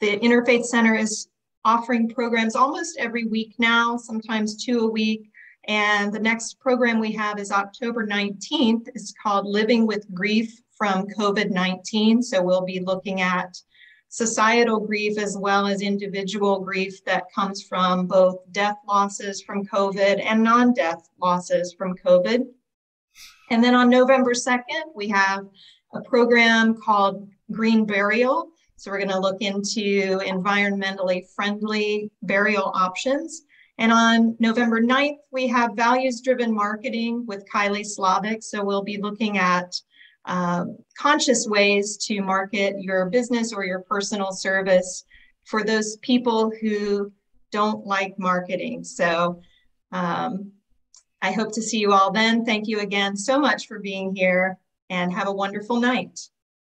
A: the Interfaith Center is offering programs almost every week now, sometimes two a week. And the next program we have is October 19th. It's called Living with Grief from COVID 19. So we'll be looking at societal grief as well as individual grief that comes from both death losses from COVID and non death losses from COVID. And then on November 2nd, we have a program called Green Burial. So we're going to look into environmentally friendly burial options. And on November 9th, we have values driven marketing with Kylie Slavic. So we'll be looking at um, conscious ways to market your business or your personal service for those people who don't like marketing. So um, I hope to see you all then. Thank you again so much for being here and have a wonderful night.